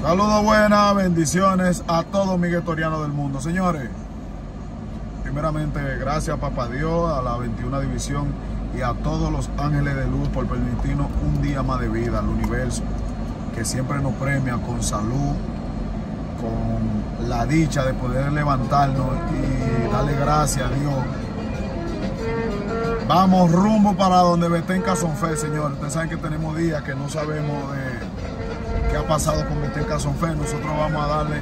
Saludos buenas, bendiciones a todos mis guetorianos del mundo. Señores, primeramente gracias a Papá Dios, a la 21 División y a todos los ángeles de luz por permitirnos un día más de vida al universo, que siempre nos premia con salud, con la dicha de poder levantarnos y darle gracias a Dios. Vamos rumbo para donde Betén Casonfe, señores. Ustedes saben que tenemos días que no sabemos de qué ha pasado con Betén Casonfe. Nosotros vamos a darle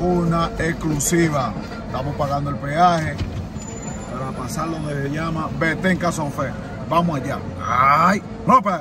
una exclusiva. Estamos pagando el peaje para pasar donde se llama Betén Casonfe. Vamos allá. ¡Ay! ¡López!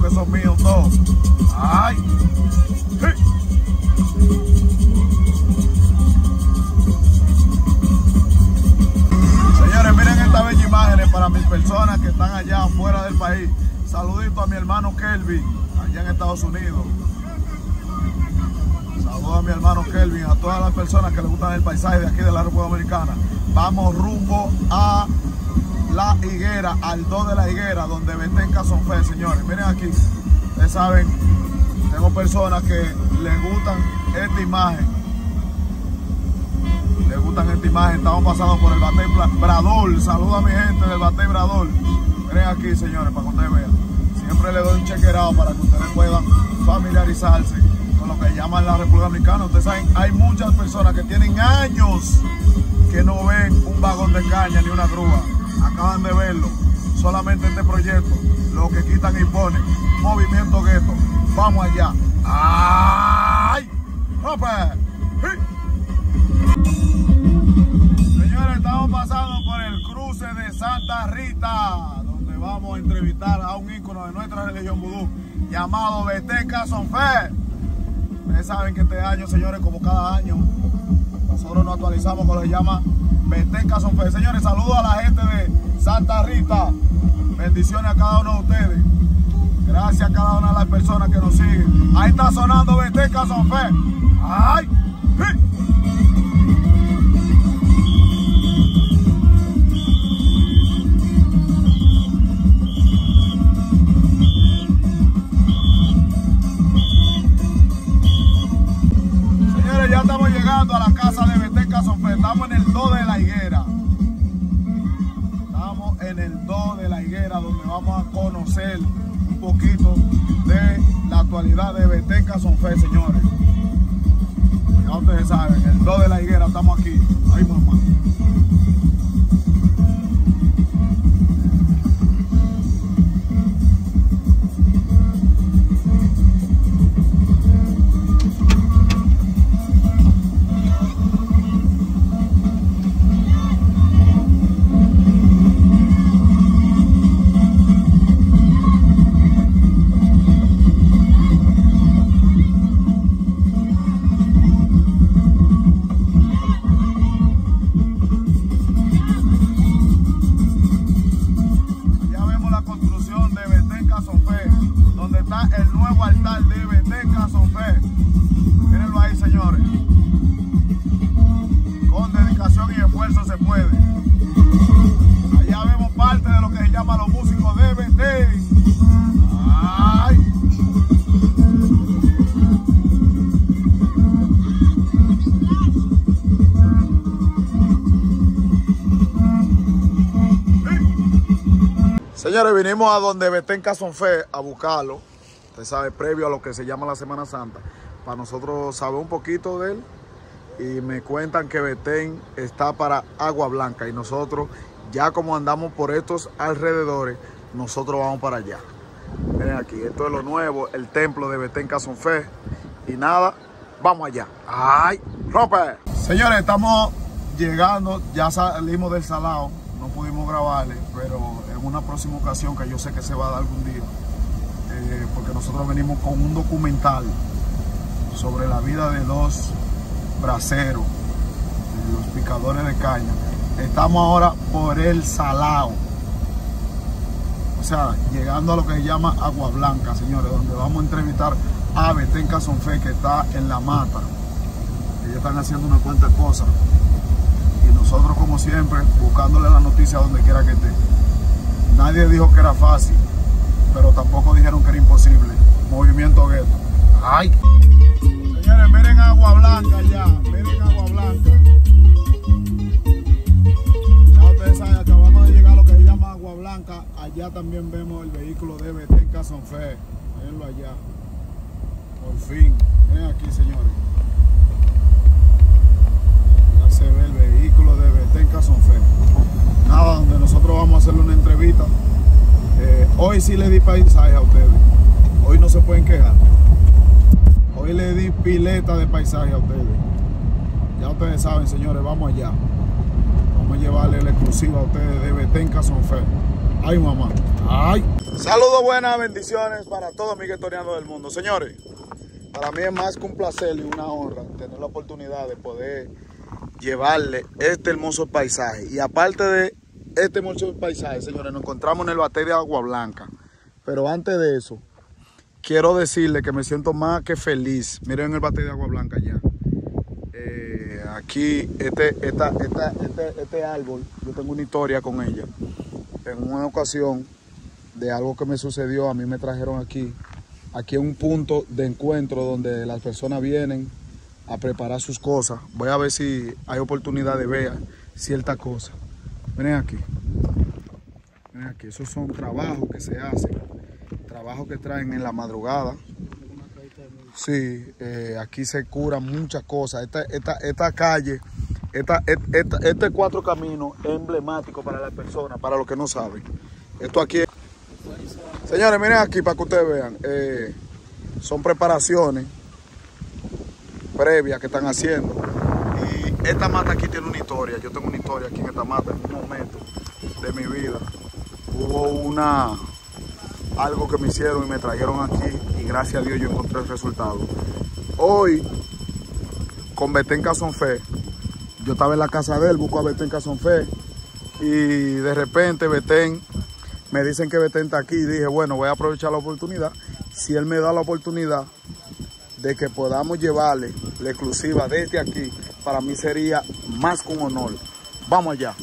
Que son míos todos. ¡Ay! Señores, miren estas bellas imágenes para mis personas que están allá fuera del país. Saludito a mi hermano Kelvin, allá en Estados Unidos. Saludos a mi hermano Kelvin, a todas las personas que les gustan el paisaje de aquí de la República Dominicana. Vamos rumbo a la higuera, al 2 de la higuera, donde Betén Casonfe, señores. Miren aquí, ustedes saben, tengo personas que les gustan esta imagen. Les gustan esta imagen. Estamos pasando por el Batey Bradol. Saludos a mi gente del Batey Bradol. Miren aquí, señores, para que ustedes vean. Siempre le doy un chequerado para que ustedes puedan familiarizarse con lo que llaman la República Dominicana. Ustedes saben, hay muchas personas que tienen años que no ven un vagón de caña ni una grúa. Acaban de verlo. Solamente este proyecto, lo que quitan y ponen. Movimiento gueto. Vamos allá. ¡Ay! Señores, estamos pasando por el cruce de Santa Rita, donde vamos a entrevistar a un ícono de nuestra religión vudú llamado Betén Casonfe. Ustedes saben que este año, señores, como cada año, nosotros nos actualizamos con lo que se llama Betén Casonfe. Señores, saludos a la gente de Santa Rita. Bendiciones a cada uno de ustedes. Gracias a cada una de las personas que nos siguen. Ahí está sonando Betén Casonfe. ¡Ay! ¡Sí! Señores, vinimos a donde Betén Casonfe a buscarlo. Usted sabe, previo a lo que se llama la Semana Santa. Para nosotros saber un poquito de él. Y me cuentan que Betén está para Agua Blanca. Y nosotros, ya como andamos por estos alrededores, nosotros vamos para allá. Miren aquí, esto es lo nuevo, el templo de Betén Casonfe. Y nada, vamos allá. ¡Ay! ¡Rompe! Señores, estamos llegando, ya salimos del salado, no pudimos grabarle, pero una próxima ocasión que yo sé que se va a dar algún día, eh, porque nosotros venimos con un documental sobre la vida de dos braceros, de los picadores de caña. Estamos ahora por el salao. O sea, llegando a lo que se llama Agua Blanca, señores, donde vamos a entrevistar a Betén Casonfe, que está en la mata. Ellos están haciendo unas cuantas cosas. Y nosotros, como siempre, buscándole la noticia donde quiera que esté. Nadie dijo que era fácil, pero tampoco dijeron que era imposible. Movimiento gueto. ¡Ay! Señores, miren Agua Blanca ya. Miren Agua Blanca. Ya ustedes saben, acabamos de llegar a lo que se llama Agua Blanca. Allá también vemos el vehículo de Betén Casonfe. Mírenlo allá. Por fin. Miren aquí, señores. Se el vehículo de Betén Casonfe. Nada, donde nosotros vamos a hacerle una entrevista. Eh, hoy sí le di paisaje a ustedes. Hoy no se pueden quejar. Hoy le di pileta de paisaje a ustedes. Ya ustedes saben, señores, vamos allá. Vamos a llevarle la exclusiva a ustedes de Betén Casonfe. Ay, mamá. Ay. Saludos, buenas bendiciones para todos mis del mundo. Señores, para mí es más que un placer y una honra tener la oportunidad de poder llevarle este hermoso paisaje. Y aparte de este hermoso paisaje, señores, nos encontramos en el bate de Agua Blanca. Pero antes de eso, quiero decirle que me siento más que feliz. Miren el bate de Agua Blanca ya. Eh, aquí, este, esta, esta, este, este árbol, yo tengo una historia con ella. En una ocasión de algo que me sucedió, a mí me trajeron aquí. Aquí es un punto de encuentro donde las personas vienen a preparar sus cosas. Voy a ver si hay oportunidad de ver ciertas cosas. Miren aquí. Miren aquí. Esos son trabajos que se hacen. Trabajos que traen en la madrugada. Sí, eh, aquí se curan muchas cosas. Esta, esta, esta calle, esta, esta, este cuatro caminos es emblemático para las personas, para los que no saben. Esto aquí es... Señores, miren aquí para que ustedes vean. Eh, son preparaciones previas que están haciendo. Y esta mata aquí tiene una historia. Yo tengo una historia aquí en esta mata en un momento de mi vida. Hubo una algo que me hicieron y me trajeron aquí y gracias a Dios yo encontré el resultado. Hoy, con Betén Casonfe, yo estaba en la casa de él, busco a Betén Casonfe y de repente Betén, me dicen que Betén está aquí y dije, bueno, voy a aprovechar la oportunidad. Si él me da la oportunidad de que podamos llevarle la exclusiva desde aquí, para mí sería más que un honor. Vamos allá.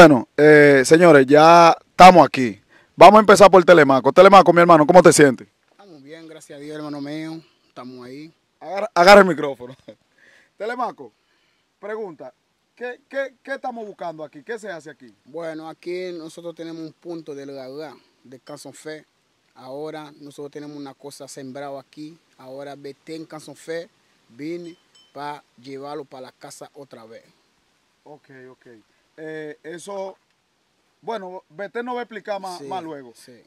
Bueno, eh, señores, ya estamos aquí. Vamos a empezar por Telemaco. Telemaco, mi hermano, ¿cómo te sientes? Estamos bien, gracias a Dios, hermano mío. Estamos ahí. Agarra, agarra el micrófono. Telemaco, pregunta, ¿qué, qué, qué estamos buscando aquí? ¿Qué se hace aquí? Bueno, aquí nosotros tenemos un punto de la de Canson Fe. Ahora nosotros tenemos una cosa sembrada aquí. Ahora vete en Canson Fe, vine para llevarlo para la casa otra vez. Ok, ok. Eh, eso, bueno, Beté nos va a explicar más, Sí, más luego. Sí.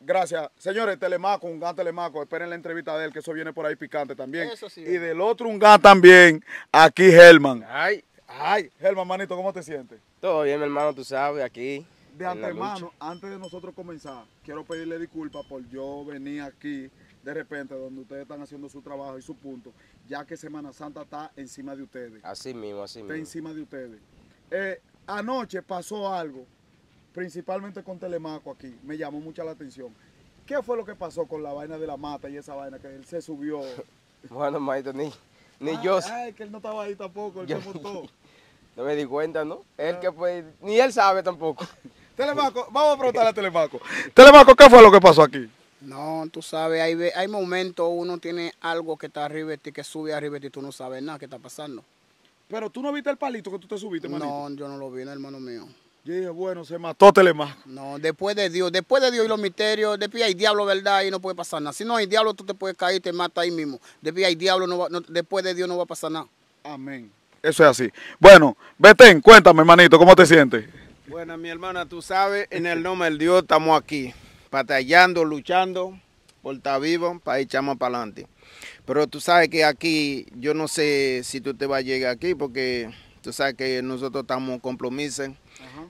Gracias. Señores, Telemaco, un GAN Telemaco, esperen la entrevista de él, que eso viene por ahí picante también. Eso sí, y del otro un GAN también, aquí Helman. Ay, Ay, Helman, manito, ¿cómo te sientes? todo bien, mi hermano, tú sabes, aquí. De antemano, antes de nosotros comenzar, quiero pedirle disculpas por yo venir aquí de repente donde ustedes están haciendo su trabajo y su punto, ya que Semana Santa está encima de ustedes. Así mismo, así Está mismo. encima de ustedes. Eh, anoche pasó algo, principalmente con Telemaco aquí, me llamó mucha la atención. ¿Qué fue lo que pasó con la vaina de la mata y esa vaina que él se subió? Bueno, maestro, ni, ni Ay, yo Ay, que él no estaba ahí tampoco, él Yo- se montó. no me di cuenta, ¿no? Él que fue, ni él sabe tampoco. Telemaco, vamos a preguntarle a Telemaco. Telemaco, ¿qué fue lo que pasó aquí? No, tú sabes, hay, hay momentos uno tiene algo que está arriba de ti, que sube arriba de ti y tú no sabes nada que está pasando. Pero tú no viste el palito que tú te subiste, manito. No, yo no lo vi, no, hermano mío. Yo dije, bueno, se mató Telemaco. No, después de Dios, después de Dios y los misterios, después hay diablo, ¿verdad? Y no puede pasar nada. Si no hay diablo, tú te puedes caer y te mata ahí mismo. Después hay diablo, no va- no- después de Dios no va a pasar nada. Amén. Eso es así. Bueno, Betén, cuéntame, hermanito, ¿cómo te sientes? Bueno, mi hermana, tú sabes, en el nombre del Dios estamos aquí, batallando, luchando por estar vivo, para echarnos para adelante. Pero tú sabes que aquí, yo no sé si tú te vas a llegar aquí, porque tú sabes que nosotros estamos compromisos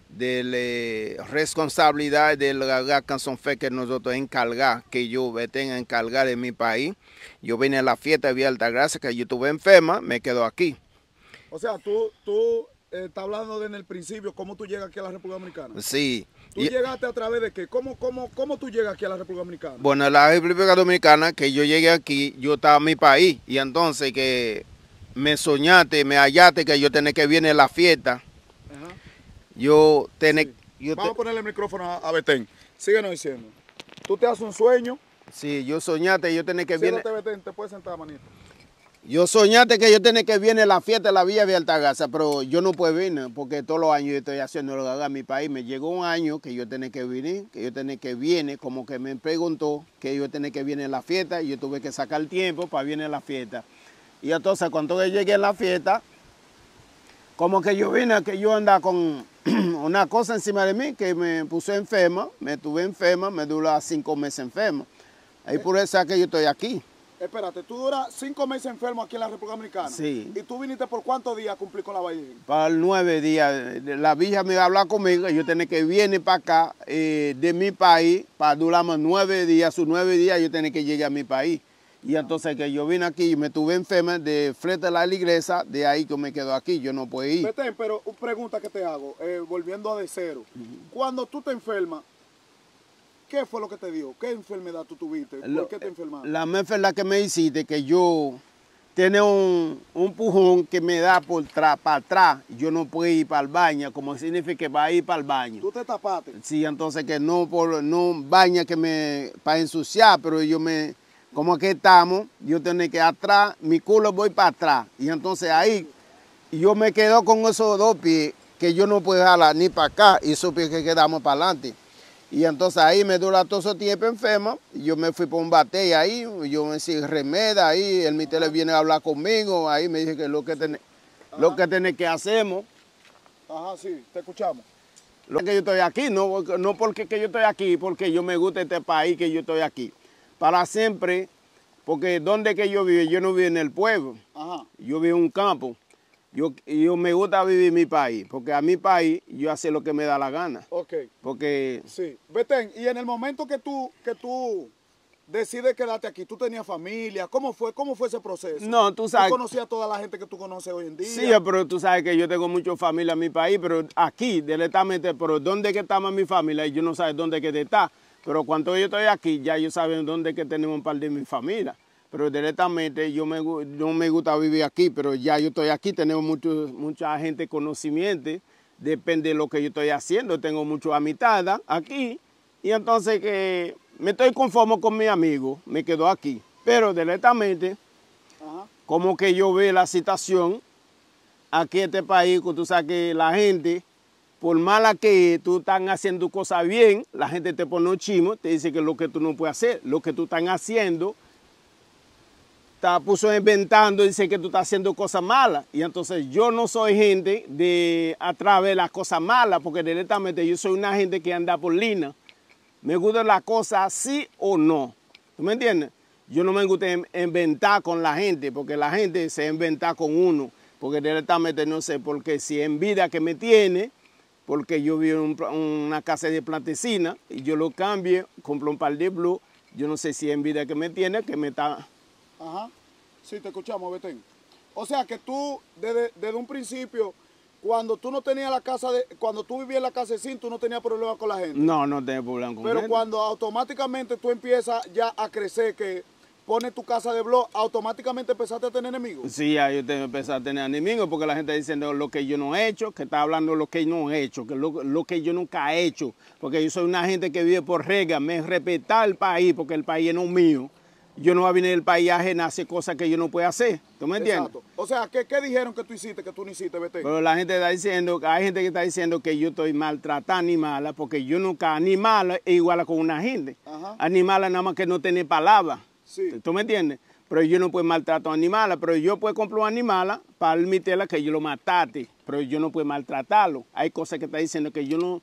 de la responsabilidad de la canción fe que nosotros encargar, que yo tenga a encargar en mi país. Yo vine a la fiesta de Vía Altagracia, que yo estuve enferma, me quedo aquí. O sea, tú, tú eh, estás hablando de en el principio, ¿cómo tú llegas aquí a la República Dominicana? Sí. ¿Tú Y- llegaste a través de qué? ¿Cómo, cómo, cómo tú llegas aquí a la República Dominicana? Bueno, la República Dominicana, que yo llegué aquí, yo estaba en mi país, y entonces que me soñaste, me hallaste que yo tenía que venir a la fiesta, Ajá. yo tenía... Sí. Yo te- Vamos a ponerle el micrófono a, a Betén. Síguenos diciendo. Tú te haces un sueño. sí, yo soñaste, yo tenía que venir... Siéntate, Betén, te puedes sentar, manito. Yo soñaste que yo tenía que venir a la fiesta de la Villa de Altagracia, pero yo no puedo venir porque todos los años yo estoy haciendo lo que haga mi país. Me llegó un año que yo tenía que venir, que yo tenía que venir, como que me preguntó que yo tenía que venir a la fiesta yo tuve que sacar tiempo para venir a la fiesta. Y entonces cuando yo llegué a la fiesta, como que yo vine, que yo andaba con una cosa encima de mí que me puso enferma, me tuve enferma, me duró cinco meses enferma. Y por eso es que yo estoy aquí. Espérate, tú duras cinco meses enfermo aquí en la República Dominicana. Sí. ¿Y tú viniste por cuántos días a cumplir con la Virgen? para nueve días. La vieja me habla conmigo, yo tenía que venir para acá eh, de mi país, para durar más nueve días, sus nueve días yo tenía que llegar a mi país. Y entonces que yo vine aquí y me tuve enferma de frente a la iglesia, de ahí que me quedo aquí, yo no puedo ir. Betén, pero una pregunta que te hago, eh, volviendo a de cero. Cuando tú te enfermas, ¿qué fue lo que te dio? ¿Qué enfermedad tú tuviste? ¿Por Lo- qué te enfermaste? La enfermedad que me hiciste, que yo tenía un, un pujón que me da por atrás, para atrás, yo no puedo ir para el baño, como significa que va a ir para el baño. Tú te tapaste. Sí, entonces que no por no baña que me para ensuciar, pero yo me como que estamos, yo tengo que atrás, mi culo voy para atrás y entonces ahí yo me quedo con esos dos pies que yo no puedo jalar ni para acá y esos pies que quedamos para adelante. Y entonces ahí me dura todo ese tiempo enfermo, y yo me fui por un bate ahí, yo me hice remeda ahí, el mitad viene a hablar conmigo, ahí me dice que lo que tiene, lo que tiene que hacemos. Ajá, sí, te escuchamos. Lo que yo estoy aquí, no, no porque que yo estoy aquí, porque yo me gusta este país que yo estoy aquí. Para siempre, porque donde que yo vivo, yo no vivo en el pueblo, Ajá. yo vivo en un campo. Yo, yo me gusta vivir en mi país, porque a mi país yo hace lo que me da la gana. Ok, Porque sí. Betén, y en el momento que tú, que tú decides quedarte aquí, ¿tú tenías familia? ¿Cómo fue, cómo fue ese proceso? No, tú sabes- ¿Tú conocías a toda la gente que tú conoces hoy en día? Sí, pero tú sabes que yo tengo mucha familia en mi país, pero aquí, directamente, pero ¿dónde que está mi familia? Yo no sé dónde que está. Pero cuando yo estoy aquí, ya yo saben dónde que tenemos un par de mi familia. Pero directamente yo me, no me gusta vivir aquí, pero ya yo estoy aquí, tenemos mucho, mucha gente conocimiento, depende de lo que yo estoy haciendo, tengo mucha amistad aquí, y entonces que me estoy conforme con mi amigo, me quedo aquí. Pero directamente, Ajá. como que yo veo la situación aquí en este país, que tú sabes que la gente, por mala que tú estás haciendo cosas bien, la gente te pone un chimo, te dice que lo que tú no puedes hacer, lo que tú estás haciendo, está puso inventando, dice que tú estás haciendo cosas malas. Y entonces yo no soy gente de a través de las cosas malas, porque directamente yo soy una gente que anda por línea. Me gusta la cosa sí o no. ¿Tú me entiendes? Yo no me gusta in- inventar con la gente, porque la gente se inventa con uno. Porque directamente no sé, porque si en vida que me tiene, porque yo vivo en una casa de plantecina y yo lo cambio, compro un par de blue, yo no sé si en vida que me tiene, que me está... Ajá. Sí, te escuchamos, Betén. O sea que tú, desde, desde un principio, cuando tú no tenías la casa de, cuando tú vivías en la casa de Sin, tú no tenías problemas con la gente. No, no tengo problema con Pero gente. cuando automáticamente tú empiezas ya a crecer, que pones tu casa de blog, automáticamente empezaste a tener enemigos. Sí, ya yo que empezar a tener enemigos porque la gente está diciendo lo que yo no he hecho, que está hablando lo que no he hecho, que lo, lo que yo nunca he hecho. Porque yo soy una gente que vive por reglas, me respeta el país porque el país no es mío. Yo no voy a venir del país ajeno a hacer cosas que yo no puedo hacer. ¿Tú me entiendes? Exacto. O sea, ¿qué, qué dijeron que tú hiciste que tú no hiciste, Betén? Pero la gente está diciendo, hay gente que está diciendo que yo estoy maltratando animales porque yo nunca animal es igual con una gente. Ajá. Animales nada más que no tiene palabra. Sí. ¿Tú me entiendes? Pero yo no puedo maltratar a animales, pero yo puedo comprar un animal para permitirle que yo lo matate, pero yo no puedo maltratarlo. Hay cosas que está diciendo que yo no,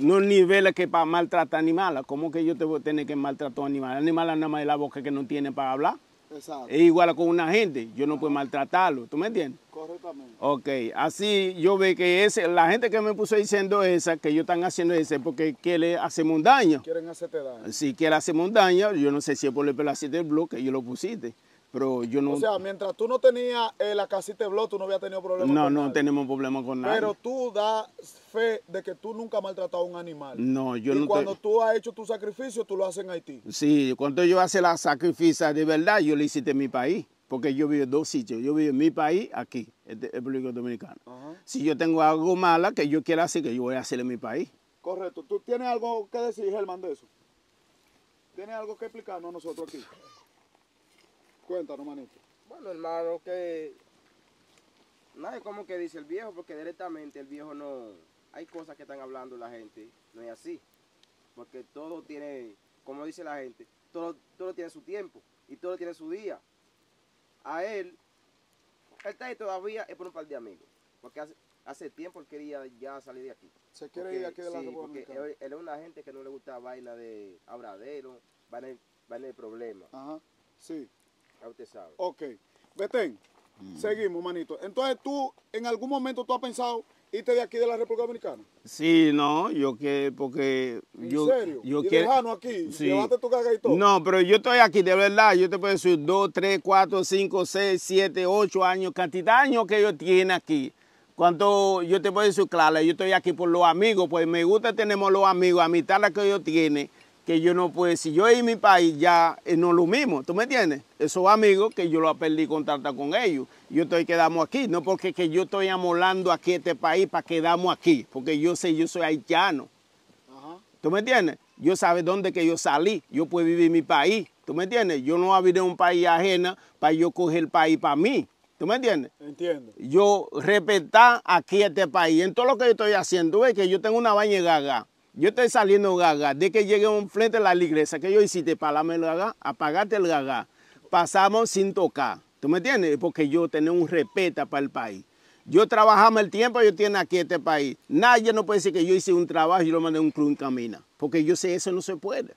no niveles que para maltratar animales. ¿Cómo que yo te voy a tener que maltratar a animales? Animales nada más de la boca que no tiene para hablar. Exacto. Es igual con una gente, yo no puedo maltratarlo. ¿Tú me entiendes? Correctamente. Ok, así yo veo que ese, la gente que me puso diciendo esa, que ellos están haciendo ese porque quiere hacerme un daño. Quieren hacerte daño. Si quiere hacerme un daño, yo no sé si es por el pedacito del blog que yo lo pusiste, pero yo no, O sea, mientras tú no tenías eh, la casita de blog, tú no habías tenido problemas no, con no nadie. tenemos problema con nada. Pero tú das fe de que tú nunca has maltratado a un animal. no, yo y no cuando te- tú has hecho tu sacrificio, tú lo haces en Haití. Sí, cuando yo hace la sacrificio de verdad, yo lo hice en mi país, porque yo vivo en dos sitios. Yo vivo en mi país, aquí, en República Dominicana. Ajá. Si yo tengo algo malo que yo quiera hacer, que yo voy a hacer en mi país. Correcto. ¿Tú tienes algo que decir, Germán, de eso? ¿Tienes algo que explicarnos a nosotros aquí? Cuéntanos, manito. Bueno, hermano, que nadie como que dice el viejo, porque directamente el viejo no... Hay cosas que están hablando la gente, no es así. Porque todo tiene, como dice la gente, todo, todo tiene su tiempo y todo tiene su día. A él, él está ahí todavía es por un par de amigos. Porque hace, hace tiempo él quería ya salir de aquí. ¿Se quiere Porque- ir aquí de la sí, República porque él, él es una gente que no le gusta vaina de abradero, vaina, de- vaina de problemas. Ajá. Sí. Ya usted sabe. Ok. Betén, seguimos, manito. Entonces tú, en algún momento tú has pensado irte de aquí de la República Dominicana. Sí, no, yo que, porque ¿En yo, serio? yo y quiero- dejarnos aquí, Sí. tu caga y todo. No, pero yo estoy aquí de verdad. Yo te puedo decir dos, tres, cuatro, cinco, seis, siete, ocho años, cantidad de años que yo tiene aquí. Cuando yo te puedo decir, claro, yo estoy aquí por los amigos, pues me gusta tenemos los amigos, a mitad la que yo tiene, que yo no puedo, si yo en mi país ya eh, no es lo mismo, ¿tú me entiendes? Esos amigos que yo lo perdí contacto con ellos, yo estoy quedamos aquí, no porque que yo estoy amolando aquí este país para quedamos aquí, porque yo sé, yo soy haitiano, Ajá. ¿tú me entiendes? Yo sabe dónde que yo salí, yo puedo vivir en mi país, ¿tú me entiendes? Yo no vivir en un país ajeno para yo coger el país para mí, ¿tú me entiendes? Entiendo. yo respetar aquí este país. En todo lo que yo estoy haciendo, es que yo tengo una baña gaga. Yo estoy saliendo gaga. De que llegué a un frente de la iglesia, que yo hiciste pararme el gaga, apagarte el gaga. Pasamos sin tocar. ¿Tú me entiendes? Porque yo tengo un respeto para el país. Yo trabajaba el tiempo yo tiene aquí este país. Nadie no puede decir que yo hice un trabajo y lo mandé a un club en camina. Porque yo sé eso no se puede.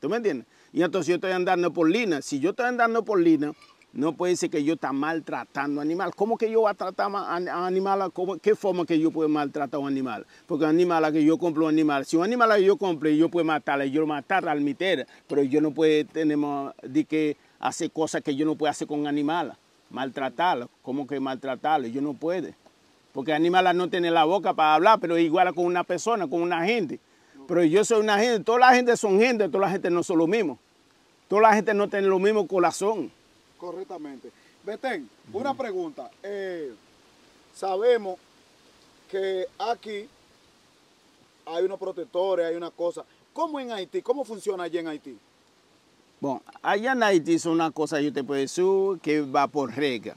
¿Tú me entiendes? Y entonces yo estoy andando por lina. Si yo estoy andando por lina, no puede ser que yo esté maltratando animal. ¿Cómo que yo voy a tratar a a animal? ¿Cómo- ¿Qué forma que yo puedo maltratar a un animal? Porque un animal que yo compro un animal, si un animal que yo compro yo puedo matarle, yo matar al meter, pero yo no puedo tener de que hacer cosas que yo no puedo hacer con animal. Maltratarlo, ¿cómo que maltratarlo? Yo no puedo. Porque animal no tiene la boca para hablar, pero igual con una persona, con una gente. Pero yo soy una gente, toda la gente son gente, toda la gente no son lo mismo. Toda la gente no tiene lo mismo corazón. Correctamente. Betén, una pregunta. Eh, sabemos que aquí hay unos protectores, hay una cosa. ¿Cómo en Haití? ¿Cómo funciona allí en Haití? Bueno, allá en Haití es una cosa, yo te puedo decir, que va por rega.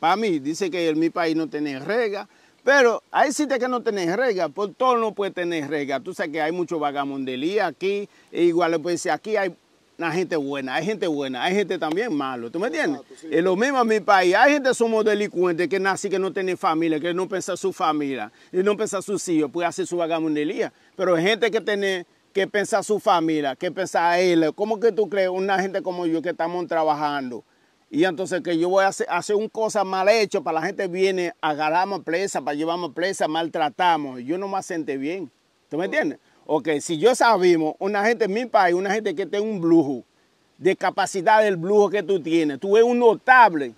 Para mí, dice que en mi país no tiene rega, pero hay sitios que no tienen rega, por todo no puede tener rega. Tú sabes que hay mucho vagamundelía aquí, e igual decir, aquí hay una gente buena, hay gente buena, hay gente también malo, ¿tú me entiendes? Exacto, sí. Es lo mismo en mi país, hay gente que somos delincuentes, que nací que no tiene familia, que no piensa su familia, y no piensa sus hijos, puede hacer su vagamundelía, pero hay gente que tiene que pensar su familia, que pensar a él. ¿Cómo que tú crees una gente como yo que estamos trabajando? Y entonces que yo voy a hacer, hacer un cosa mal hecho para la gente viene, agarramos presa, para llevarnos presa, maltratamos. Yo no me siente bien. ¿Tú me entiendes? Ok, si yo sabemos, una gente en mi país, una gente que tiene un blujo, de capacidad del blujo que tú tienes, tú eres un notable,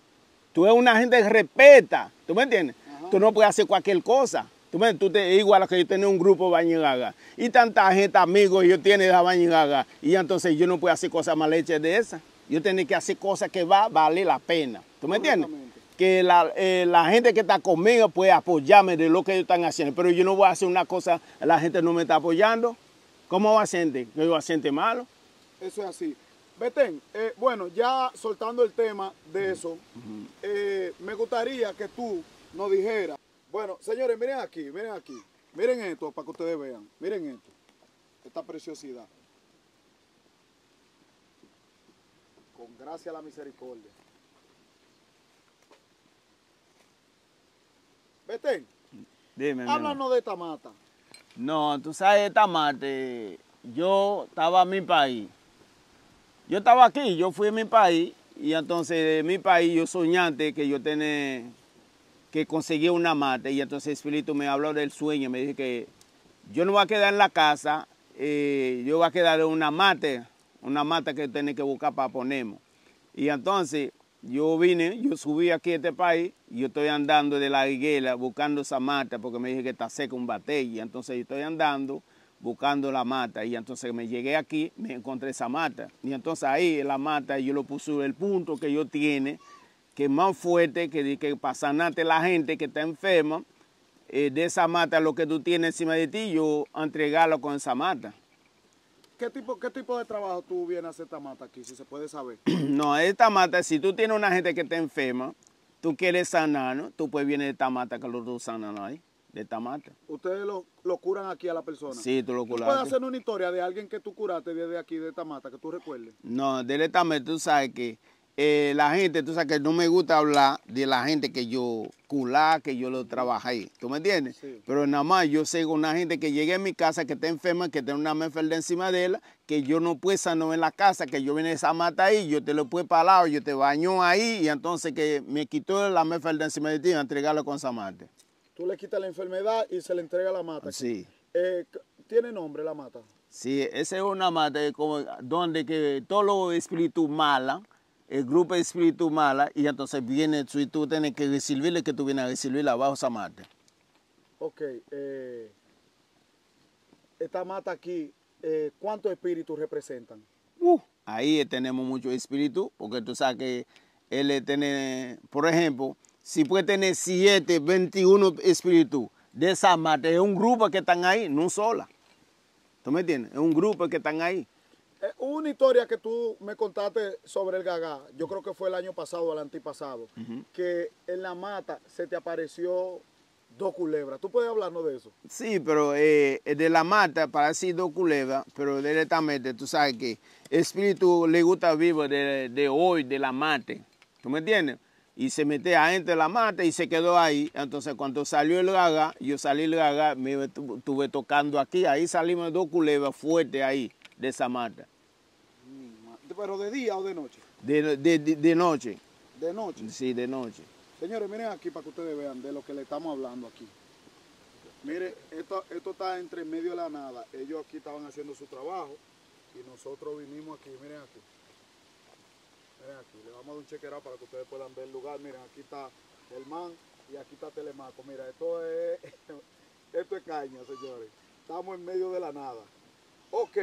tú eres una gente que respeta, ¿tú me entiendes? Tú no puedes hacer cualquier cosa. Tú, me, tú te, igual a que yo tenía un grupo de Bañigaga y tanta gente, amigos, yo tiene de Bañigaga y entonces yo no puedo hacer cosas mal hechas de esas. Yo tengo que hacer cosas que va a valer la pena. ¿Tú me entiendes? Que la, eh, la gente que está conmigo puede apoyarme de lo que ellos están haciendo, pero yo no voy a hacer una cosa, la gente no me está apoyando. ¿Cómo va a sentir? ¿Que yo voy a sentir malo? Eso es así. Betén, eh, bueno, ya soltando el tema de eso, eh, me gustaría que tú nos dijeras. Bueno, señores, miren aquí, miren aquí. Miren esto para que ustedes vean. Miren esto. Esta preciosidad. Con gracia a la misericordia. Betén, Dime. háblanos de esta mata. No, tú sabes, esta mate, yo estaba en mi país. Yo estaba aquí, yo fui a mi país y entonces de mi país yo soñante que yo tenía que conseguir una mate y entonces el espíritu me habló del sueño, me dijo que yo no voy a quedar en la casa, eh, yo voy a quedar en una mate, una mata que tenés que buscar para ponerme. Y entonces yo vine, yo subí aquí a este país, yo estoy andando de la higuera buscando esa mata porque me dije que está seca un batey. Y entonces yo estoy andando buscando la mata y entonces me llegué aquí, me encontré esa mata. Y entonces ahí la mata yo lo puse el punto que yo tiene, que es más fuerte que, que para sanarte la gente que está enferma, eh, de esa mata lo que tú tienes encima de ti, yo entregarlo con esa mata. ¿Qué tipo, ¿Qué tipo de trabajo tú vienes a hacer esta mata aquí, si se puede saber? No, esta mata, si tú tienes una gente que está enferma, tú quieres sanar, ¿no? Tú puedes venir de esta mata que los dos sanan ahí, de esta mata. Ustedes lo, lo curan aquí a la persona. Sí, tú lo ¿Tú puedes hacer una historia de alguien que tú curaste desde aquí, de esta mata, que tú recuerdes? No, directamente tú sabes que eh, la gente, tú sabes que no me gusta hablar de la gente que yo culá, que yo lo trabajé. ¿Tú me entiendes? Sí. Pero nada más yo sé una gente que llegue a mi casa, que está enferma, que tiene una enfermedad encima de él, que yo no puedo sanar en la casa, que yo vine a esa mata ahí, yo te lo puedo parar, yo te baño ahí, y entonces que me quitó la enfermedad encima de ti y entregarlo con esa mata. Tú le quitas la enfermedad y se le entrega la mata. Sí. Eh, ¿Tiene nombre la mata? Sí, esa es una mata como donde que todos los espíritus malos, el grupo de espíritus malos, y entonces viene tú y tú tienes que recibirle que tú vienes a recibirla abajo esa mata. Ok. eh, esta mata aquí, eh, ¿cuántos espíritus representan? Uh, ahí tenemos mucho espíritu, porque tú sabes que él tiene, por ejemplo, si puede tener 7, 21 espíritus de esa mata, es un grupo que están ahí, no sola. ¿Tú me entiendes? Es un grupo que están ahí. Eh, una historia que tú me contaste sobre el gagá, yo creo que fue el año pasado o el antipasado, que en la mata se te apareció dos culebras. ¿Tú puedes hablarnos de eso? Sí, pero eh, de la mata parece dos culebras, pero directamente tú sabes que el espíritu le gusta vivir de, de hoy, de la mata. ¿Tú me entiendes? Y se mete adentro de la mata y se quedó ahí. Entonces cuando salió el gaga, yo salí el gaga, me estuve tocando aquí. Ahí salimos dos culebras fuertes ahí de esa mata. ¿Pero de día o de noche? De, de, de, de noche. De noche. Sí, de noche. Señores, miren aquí para que ustedes vean de lo que le estamos hablando aquí. Mire, esto, esto está entre medio de la nada. Ellos aquí estaban haciendo su trabajo y nosotros vinimos aquí. Miren aquí. Miren aquí. Le vamos a dar un chequeado para que ustedes puedan ver el lugar. Miren, aquí está el man y aquí está Telemaco. Mira, esto es, esto es caña, señores. Estamos en medio de la nada. Ok.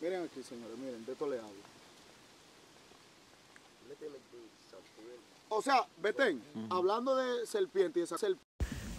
Miren aquí, señores. Miren, de esto le hablo. O sea, Betén, hablando de serpiente y esa serpiente,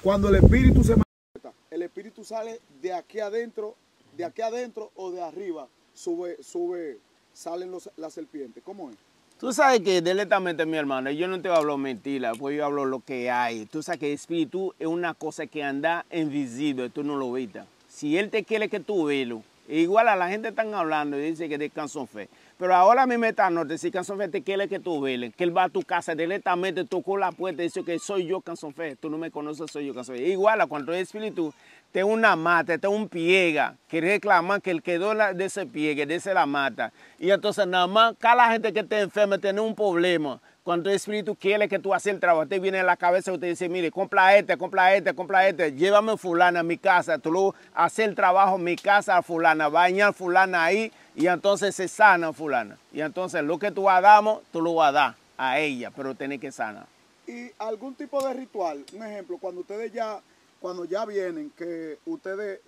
cuando el espíritu se manifiesta, el espíritu sale de aquí adentro, de aquí adentro o de arriba, sube, sube, salen los, las serpientes. ¿Cómo es? Tú sabes que directamente, mi hermano, yo no te hablo mentira, pues yo hablo lo que hay. Tú sabes que el espíritu es una cosa que anda invisible, tú no lo ves. Si él te quiere que tú velo, igual a la gente están hablando y dice que descanso fe. Pero ahora mi meta si Canson Fe te quiere que tú veles, que él va a tu casa directamente, tocó la puerta y dice que soy yo Fe, tú no me conoces, soy yo Fe. Igual a cuando el espíritu te una mata, te un piega, que reclama que él quedó de ese piegue, de ese la mata. Y entonces nada más, cada gente que te enferma tiene un problema. Cuando el espíritu quiere que tú hagas el trabajo, te viene a la cabeza y te dice, mire, compra este, compra este, compra este, llévame fulana a mi casa, tú lo haces el trabajo en mi casa a fulana, bañar fulana ahí, y entonces se sana fulana. Y entonces lo que tú damos, tú lo vas a dar a ella, pero tiene que sanar. Y algún tipo de ritual, un ejemplo, cuando ustedes ya, cuando ya vienen, que ustedes,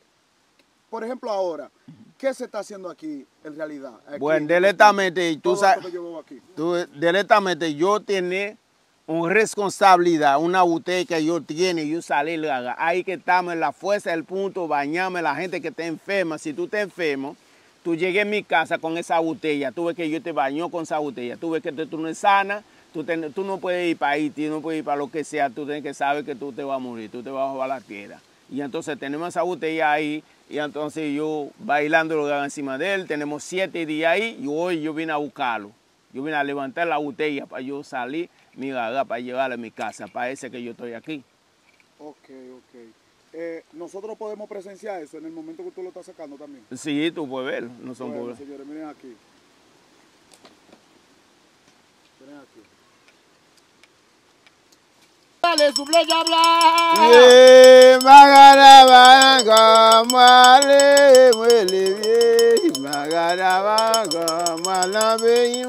por ejemplo ahora, ¿qué se está haciendo aquí en realidad? Aquí, bueno, directamente, tú sabes, tú, directamente yo tengo una responsabilidad, una botella que yo tiene, yo salir, ahí que estamos en la fuerza del punto, bañarme la gente que está enferma, si tú estás enfermo, tú llegué a mi casa con esa botella, tú ves que yo te baño con esa botella, tú ves que tú no es sana, tú no puedes ir para Haití, no puedes ir para lo que sea, tú tienes que saber que tú te vas a morir, tú te vas a jugar la tierra. Y entonces tenemos esa botella ahí, y entonces yo bailando lo encima de él, tenemos siete días ahí, y hoy yo vine a buscarlo. Yo vine a levantar la botella para yo salir, mi gaga, para llevarla a mi casa, para ese que yo estoy aquí. Ok, ok. Eh, nosotros podemos presenciar eso en el momento que tú lo estás sacando también. Sí, tú puedes ver, no son Bueno, señores, miren aquí. Miren aquí. Allez sous le diable Oui, magana bango, mwale, mwele vie Magana bango, mwalambe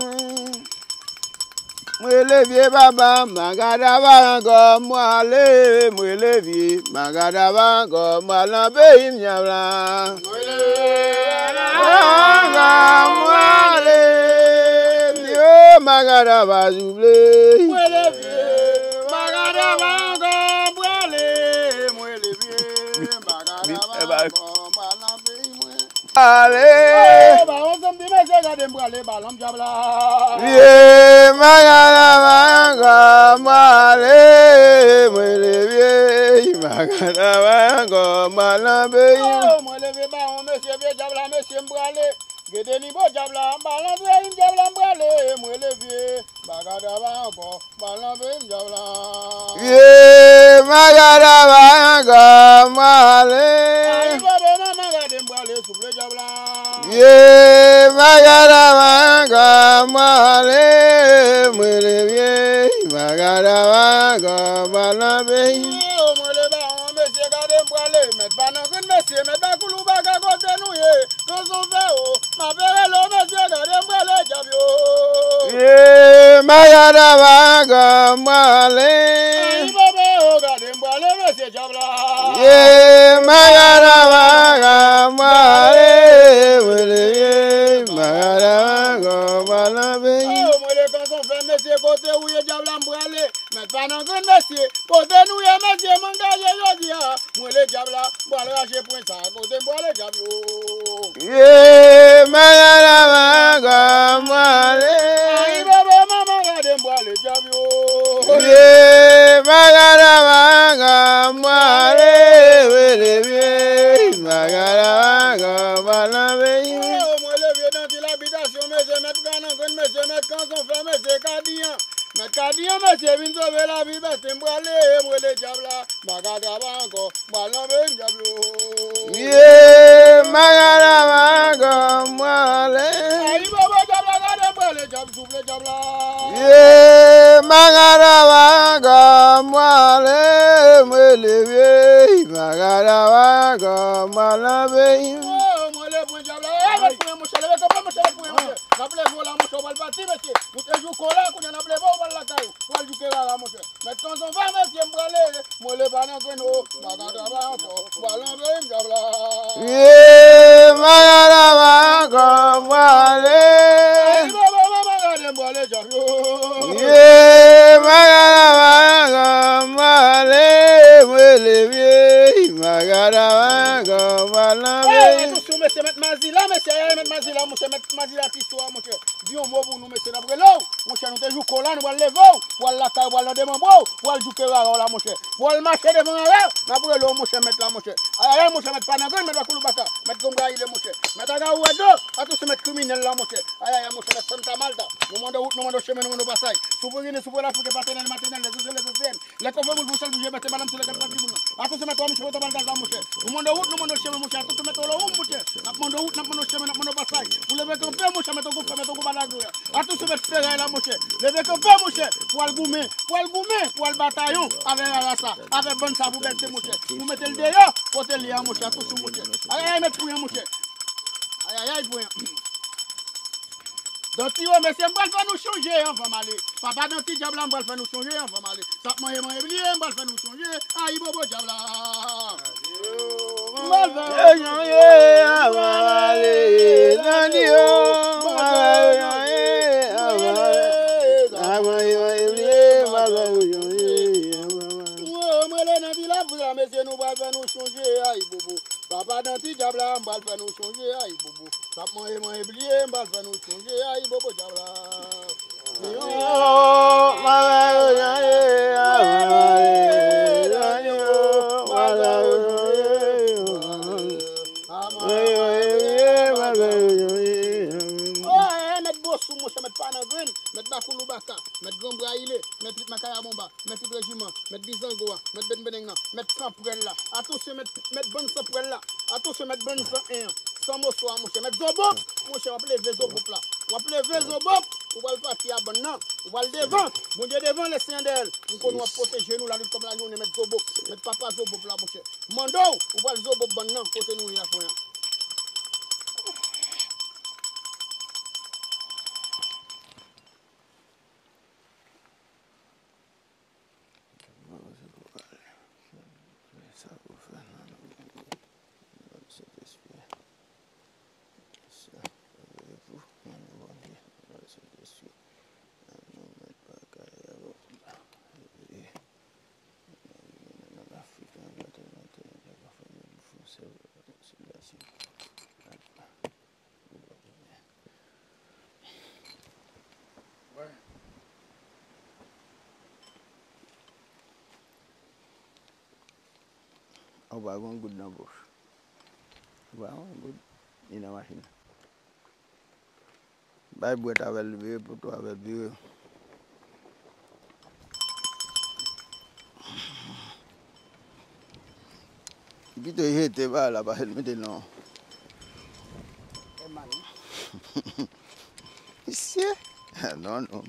Mwele vie baba, magana bango, mwale, mwele vie Magana bango, mwalambe imnyabla Mwele, bango, mwale Yo magana bazuble Mwele vie ale. Vie magana manga male, mwele vie magana manga mala be. Mwele vie ba on monsieur vie jabla monsieur mbrale. Gede ni bo jabla mala be im jabla mbrale, mwele vie magana manga mala be im jabla. Vie magana manga male. Yeah, magara wanga male mwele bie magara wanga bana be omole ba ombe se bana kun besi met kulu ba ga ko o ma bere lo me se gade mbwale jabi o ye o gade mbwale me se jabla ye male. wele Magara go balabe Oh, mwen de konson fè mesye kote ou ye diable mbrele Met pa nan gren mesye, kote nou ye mesye mwen gaje yo diya Mwen le diable mbwale rache pwen sa kote mbwale diable yo Ye, magara go mbwale Ay, bebe mama gade mbwale diable yo Ye, fè mè se kadiyan. Mè kadiyan mè se vin sove la vi bè se mbrale mwele jabla. Maka traba anko, mbal nan mè mjablo. Ye, maka traba anko, mwale. Ayi baba jabla kade mbale jab souple jabla. Ye, maka traba anko, mwale mwele ve. Maka traba anko, mbal nan mè mjablo. ou bal bati mesye. Mwen te jou kola kounen ap leva ou bal lakay ou. Ou al jou kera la monsye. Met kan son va mesye mbrale. Mwen le banan kwen ou. Bagan traba anso. Balan bre mjabla. Ye, maya la bagan mbrale. Ye, maya la bagan mbrale. Mwen le vie. Bagan traba anso. Balan bre. Mazila, mesye, eh, met Mazila, monsye, met Mazila tiswa, monsye. Diyon mou pou nou, mesye, napre lou. Monsye, nou te jou kolan, wal levou, wal lakay, wal nan deman bou, wal jou kera la, monsye. Wal mache deman la, napre lou, monsye, met la, monsye. Aya, monsye, met panagon, met wakoulou baka, met gonga ile, monsye. Met aga ou edo, atou se met kriminel la, monsye. Aya, monsye, met Santa Malta, nou mando out, nou mando cheme, nou mando basay. Soupo gine, soupo la foute, patenel, matenel, le zouzen, le zouzen. Le konve moun bousel, bouje, mette madame, se le kapra tribounan. Atou se met wami, se mette balgaz la, monsye. Nou mando out, nou mando chemen, monsye. Atou se met olo ou, monsye. Nap mando route, n'a pas nos chemins, n'a pas nos passages. Vous levez campé, mon cher, mettez-vous frère, mettez-vous balague. A tout se mettre ferraille là, mon cher. Levez campé, mon cher, pour le goumer, pour le goumer, pour le bataillon, avec la ça, avec bonne ça, vous mettez, mon cher. Vous mettez le dehors, portez le mon cher, tout sur mon cher. Aïe, aïe, mettez pour rien, mon cher. Aïe, aïe, aïe, pour rien. Danti yo, mese mbal fè nou chanje, an fèm ale. Papa danti diabla mbal fè nou chanje, an fèm ale. Sap manye manye blie, mbal fè nou chanje. Ayi bobo diabla. èèyàn yé àwọn àlè lọ́ní o. Baba nan ti jabla mbal fè nou sonje a yi bobo. Sap mwen e mwen e blye mbal fè nou sonje a yi bobo jabla. Yo, mwen e mwen e mwen e. bafou loubaka, met gran braile, met lit makaya bomba, met lit rejiman, met bizangoa, met benbenengan, met san prel la. Atosye met bon san prel la. Atosye met bon san en. San moswa monshe. Met zobop, monshe wap leve zobop la. Wap leve zobop, ou wal pati a bon nan. Ou wal devan, moun je devan le sen del. Moun kon wap poteje nou la lut kom la nou ne met zobop. Met papa zobop la monshe. Mandou, ou wal zobop bon nan, kote nou ya pou yan. Oba gon good bush. Oba gon good ina machine. Bay buet avel vieux pour toi avel vieux. Pito ihete bala ba helmete no. Sí. No, no.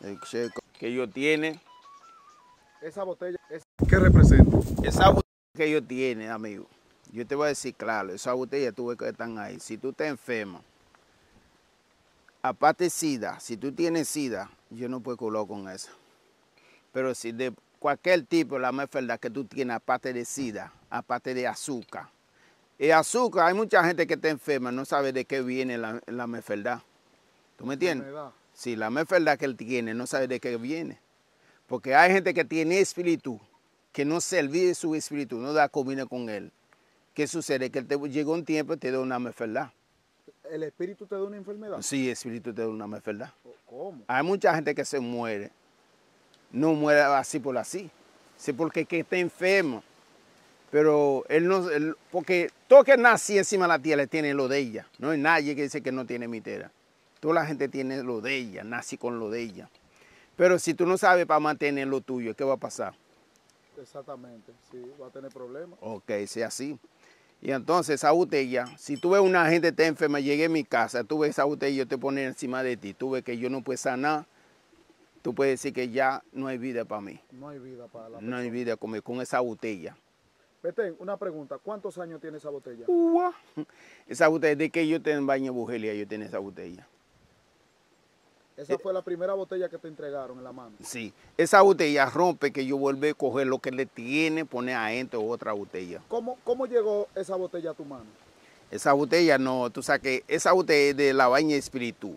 El checo que ellos tienen Esa botella, es- ¿qué representa? Esa botella que ellos tienen, amigo, yo te voy a decir claro, esa botella tú ves que están ahí. Si tú estás enfermo, aparte de SIDA, si tú tienes SIDA, yo no puedo colar con esa. Pero si de cualquier tipo, la enfermedad que tú tienes, aparte de SIDA, aparte de azúcar, el azúcar, hay mucha gente que está enferma, no sabe de qué viene la, la enfermedad. ¿Tú me entiendes? Sí, la enfermedad que él tiene no sabe de qué viene. Porque hay gente que tiene espíritu, que no se olvide su espíritu, no da comida con él. ¿Qué sucede? Que te, llega un tiempo y te da una enfermedad. ¿El espíritu te da una enfermedad? Sí, espíritu te da una enfermedad. ¿Cómo? Hay mucha gente que se muere. No muere así por así. Sí, porque que está enfermo. Pero él no, él- porque todo que nace encima de la tierra tiene lo de ella. No hay nadie que dice que no tiene mitera. Toda la gente tiene lo de ella, nace con lo de ella. Pero si tú no sabes para mantener lo tuyo, ¿qué va a pasar? Exactamente, sí, va a tener problemas. Ok, sea así. Y entonces esa botella, si tú ves una gente que está enferma, llegué a mi casa, tú ves esa botella y yo te pone encima de ti, tú ves que yo no puedo sanar, tú puedes decir que ya no hay vida para mí. No hay vida para la No hay vida con, con esa botella. Petén, una pregunta. ¿Cuántos años tiene esa botella? Ua. Esa botella, de que yo tengo en baño bujelia, yo tengo esa botella. Esa fue la primera botella que te entregaron en la mano. Sí, esa botella rompe que yo vuelvo a coger lo que le tiene, poner adentro otra botella. ¿Cómo, ¿Cómo llegó esa botella a tu mano? Esa botella no, tú sabes que esa botella es de la baña espíritu.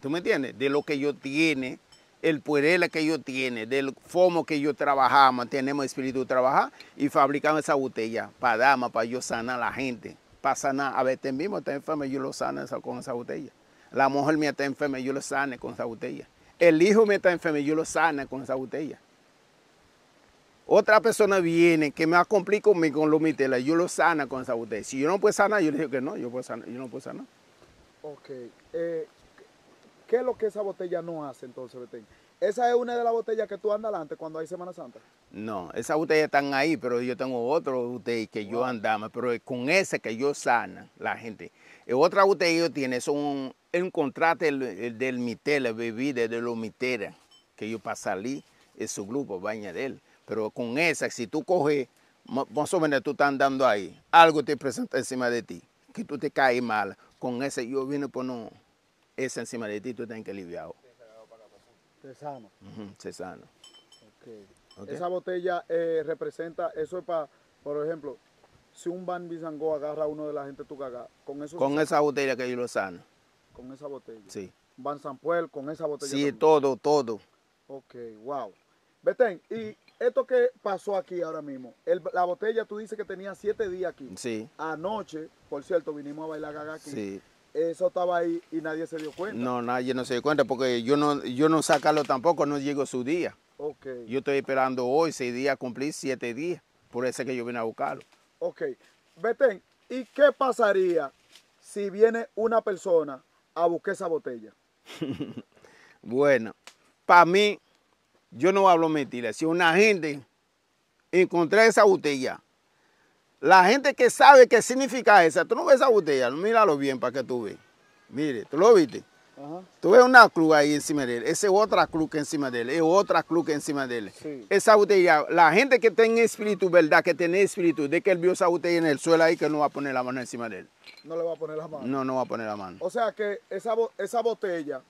¿Tú me entiendes? De lo que yo tiene, el poder que yo tiene, del fomo que yo trabajamos, tenemos espíritu trabajar y fabricamos esa botella para darme, para yo sanar a la gente. Para sanar, a veces mismo está enfermo, yo lo sano con esa botella. La mujer mía está enferma, yo lo sane con esa botella. El hijo mío está enfermo, yo lo sana con esa botella. Otra persona viene que me complicado conmigo con los mitelas, yo lo sana con esa botella. Si yo no puedo sanar, yo le digo que no, yo, puedo sanar, yo no puedo sanar. Ok. eh, ¿Qué es lo que esa botella no hace entonces, Betén? Esa es una de las botellas que tú andas adelante cuando hay Semana Santa. No, esas botellas están ahí, pero yo tengo otro botella que yo andaba, pero con ese que yo sana la gente. Y otra botella que yo tiene son un, un contrato el, el del mitela, bebida de los miteras, que yo para salir es su grupo, baña de él. Pero con esa, si tú coges, más o menos tú estás andando ahí, algo te presenta encima de ti, que tú te caes mal, con ese yo vine por no, esa encima de ti, tú tienes que se sana. Esa botella eh, representa, eso es para, por ejemplo, si un Van Bizango agarra a uno de la gente tu caga, con eso Con esa botella que yo lo sano, con esa botella. sí. Van Sampuel con esa botella. Sí, también. todo, todo. Ok, wow. Betén, y esto que pasó aquí ahora mismo, el- la botella tú dices que tenía siete días aquí. Sí, Anoche, por cierto, vinimos a bailar gaga aquí. sí. Eso estaba ahí y nadie se dio cuenta. No, nadie no se dio cuenta porque yo no, yo no sacarlo tampoco, no llegó su día. Ok, Yo estoy esperando hoy, seis días, cumplir siete días. Por eso es que yo vine a buscarlo. ok. Betén, ¿y qué pasaría si viene una persona a buscar esa botella? Bueno, para mí, yo no hablo mentira. Si una gente encontré esa botella, la gente que sabe qué significa esa, tú no ves esa botella, míralo bien para que tú veas. Mire, ¿tú lo viste? Ajá. Tú ves una cruz ahí encima de él, esa es otra cruz que encima de él, es otra cruz que encima de él. Sí. Esa botella, la gente que tiene espíritu, ¿verdad? Que tiene espíritu, de que él vio esa botella en el suelo ahí, que no va a poner la mano encima de él. No le va a poner las manos. No, no va a poner la mano. O sea que esa, esa botella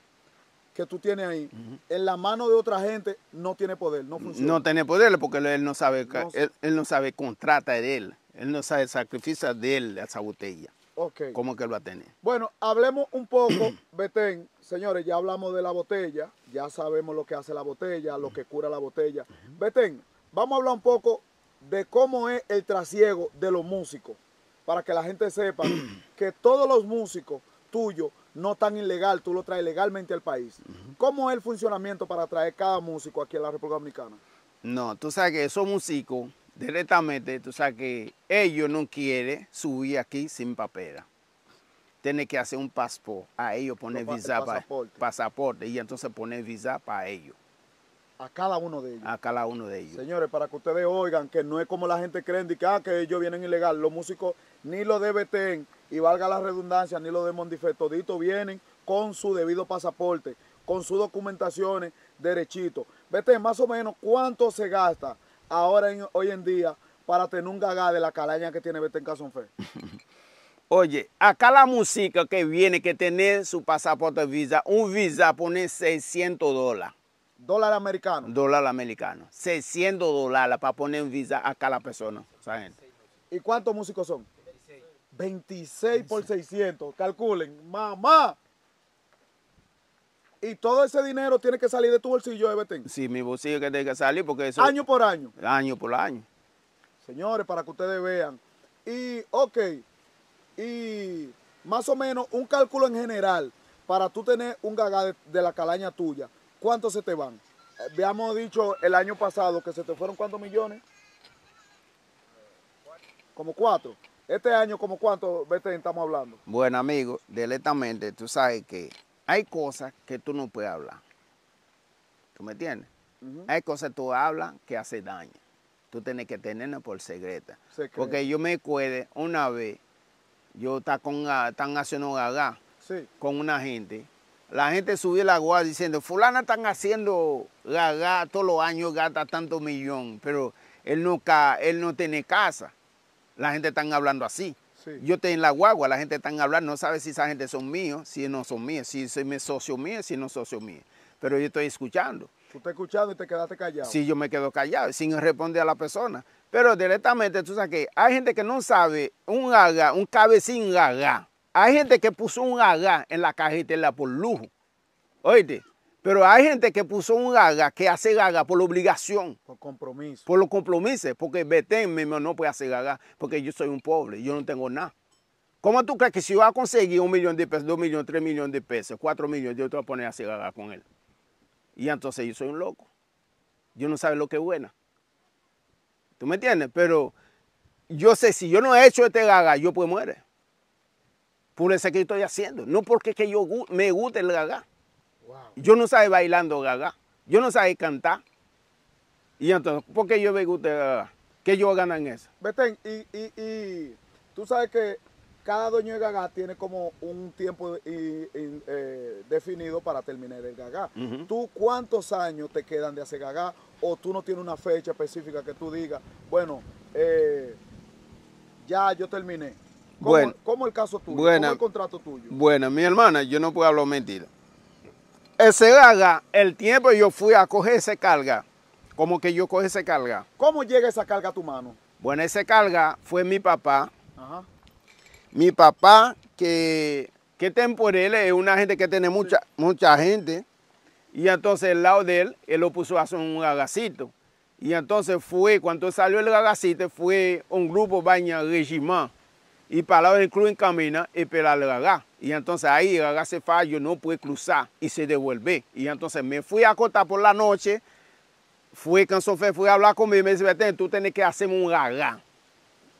que tú tienes ahí, en la mano de otra gente, no tiene poder, no funciona. No tiene poder porque él no sabe, No. él, él no sabe contrata de él. Él no sabe el sacrificio de él, esa botella. Ok. ¿Cómo que él va a tener? Bueno, hablemos un poco, Betén. Señores, ya hablamos de la botella, ya sabemos lo que hace la botella, lo que cura la botella. Betén, vamos a hablar un poco de cómo es el trasiego de los músicos, para que la gente sepa que todos los músicos tuyos no están ilegal, tú lo traes legalmente al país. ¿Cómo es el funcionamiento para traer cada músico aquí a la República Dominicana? No, tú sabes que esos músicos, directamente, tú sabes que ellos no quieren subir aquí sin papera. Tiene que hacer un pasaporte, a ellos poner pa- visa para pasaporte. pasaporte y entonces poner visa para ellos, A cada uno de ellos. a cada uno de ellos. Señores, para que ustedes oigan que no es como la gente cree de que, ah, que ellos vienen ilegal. Los músicos ni los de Betén, y valga la redundancia, ni los de toditos vienen con su debido pasaporte, con sus documentaciones derechito. Betén, más o menos, ¿cuánto se gasta ahora, en- hoy en día, para tener un gagá de la calaña que tiene Betén Casonfe? Oye, acá la música que viene que tener su pasaporte visa, un visa pone 600 dólares, Dólar americano. dólar americano. 600 dólares para poner un visa a cada persona. ¿Y cuántos músicos son? 26 por 600. Calculen. Mamá. Y todo ese dinero tiene que salir de tu bolsillo, de Betén. Sí, mi bolsillo que tiene que salir porque eso Año por año. año por año. Señores, para que ustedes vean. Y, ok, y más o menos un cálculo en general para tú tener un gagá de, de la calaña tuya. ¿Cuántos se te van? Eh, Habíamos dicho el año pasado que se te fueron cuántos millones. Como cuatro. Este año, como cuánto, Betén, estamos hablando. Bueno, amigo, directamente, tú sabes que hay cosas que tú no puedes hablar. ¿Tú me entiendes? Hay cosas que tú hablas que hacen daño. Tú tienes que tenerlas por secreta. Porque yo me acuerdo una vez, yo estaba con, están haciendo gaga Sí. con una gente. La gente subió la guardia diciendo, fulana están haciendo gaga todos los años, gasta tanto millón, pero él no, él no tiene casa. La gente están hablando así. Sí. Yo estoy en la guagua, la gente están hablando, no sabe si esa gente son míos, si no son míos, si son mis socios míos, si no socios míos. Pero yo estoy escuchando. Tú estás escuchando y te quedaste callado. Si yo me quedo callado, sin responder a la persona. Pero directamente, tú sabes que hay gente que no sabe un gaga, un cabecín gaga. Hay gente que puso un gaga en la cajetera por lujo. Oíste, pero hay gente que puso un gaga que hace gaga por obligación, Por compromiso. por los compromisos, porque Betén mismo no puede hacer gaga, porque yo soy un pobre, yo no tengo nada. ¿Cómo tú crees que si yo voy a conseguir un millón de pesos, dos millones, tres millones de pesos, cuatro millones, yo te voy a poner a hacer gaga con él? Y entonces yo soy un loco. Yo no sabe lo que es buena. ¿Tú me entiendes? Pero yo sé, si yo no he hecho este gaga, yo pues muere. Por eso que estoy haciendo. No porque que yo me guste el gaga. Yo no sabe bailando gaga. Yo no sabe cantar. Y entonces, ¿por qué yo me gusta el gaga? ¿Qué yo gano en eso? Betén, y, y, y tú sabes que cada dueño de gagá tiene como un tiempo y- y, eh, definido para terminar el. Ujú. ¿Tú cuántos años te quedan de hacer gagá? ¿O tú no tienes una fecha específica que tú digas, bueno, eh, ya yo terminé? ¿Cómo, Bueno. cómo el caso tuyo? ¿Cómo el contrato tuyo? Bueno, mi hermana, yo no puedo hablar mentira. Ese gaga, el tiempo yo fui a coger ese carga, como que yo cogí ese carga. ¿Cómo llega esa carga a tu mano? Bueno, ese carga fue mi papá, Ajá. mi papá, que, que temporel es una gente que tiene mucha, mucha gente. Y entonces el lado de él, él lo puso a hacer un gagacito. Y entonces fue, cuando salió el gagacito, fue un grupo baña regiment. Y para el club en camina y para el gagá. Y entonces ahí el gagá se falló, no puede cruzar y se devuelve. Y entonces me fui a acostar por la noche, fui con Sofía, fui a hablar conmigo y me dice, "Betén, tú tienes que hacerme un gagá.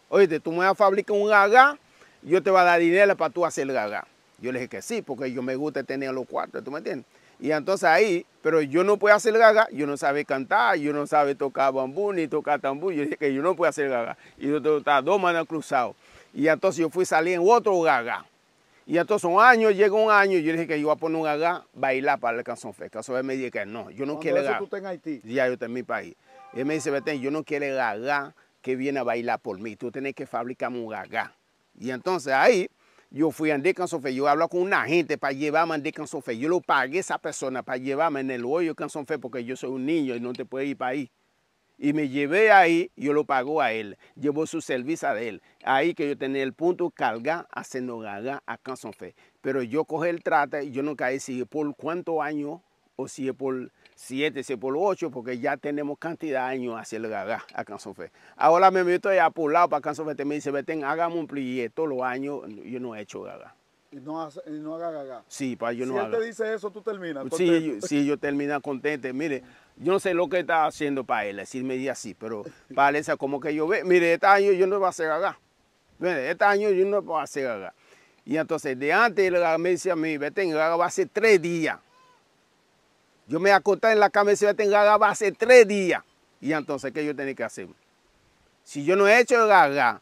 Oye, tú me vas a fabricar un gaga, yo te voy a dar dinero para tú hacer el gaga. Yo le dije que sí, porque yo me gusta tener los cuartos, ¿tú me entiendes? Y entonces ahí, pero yo no puedo hacer gaga, yo no sabe cantar, yo no sabe tocar bambú ni tocar tambú, yo dije que yo no puedo hacer gaga. Y yo estar dos manos cruzados. Y entonces yo fui a salir en otro gaga. Y entonces un año, llega un año, yo dije que yo voy a poner un gaga, bailar para el canción fe. Canción Fe me dice que no, yo no quiero eso gaga. tú estás en Haití. Ya yo estoy en mi país. Y él me dice, Betén, yo no quiero gaga que viene a bailar por mí. Tú tienes que fabricarme un gaga. Y entonces ahí yo fui a Andy Canción Fe. Yo hablo con una gente para llevarme a Andy Canción Fe. Yo lo pagué a esa persona para llevarme en el hoyo Canción Fe porque yo soy un niño y no te puedes ir para ahí. Y me llevé ahí, yo lo pago a él, llevó su servicio a él. Ahí que yo tenía el punto carga haciendo gaga a Fe. Pero yo cogí el trata y yo no caí si por cuántos años o si es por siete, si es por ocho, porque ya tenemos cantidad de años haciendo gaga a Fe. Ahora me meto ya apurado para Canción Fe, te me dice, vete, hagamos un plié todos los años, yo no he hecho gaga. Y no, y haga gagá. Sí, para yo si no él haga. te dice eso, tú terminas. Sí, contento. yo, sí, yo termino contento. Mire, yo no sé lo que está haciendo para él, si me dice así, pero parece como que yo ve, mire, este año yo no voy a hacer gaga. Mire, este año yo no voy a hacer gaga. Y entonces, de antes, gaga me dice a mí, vete en gaga va a ser tres días. Yo me acosté en la cama y decía, vete en gaga va a ser tres días. Y entonces, ¿qué yo tenía que hacer? Si yo no he hecho gaga,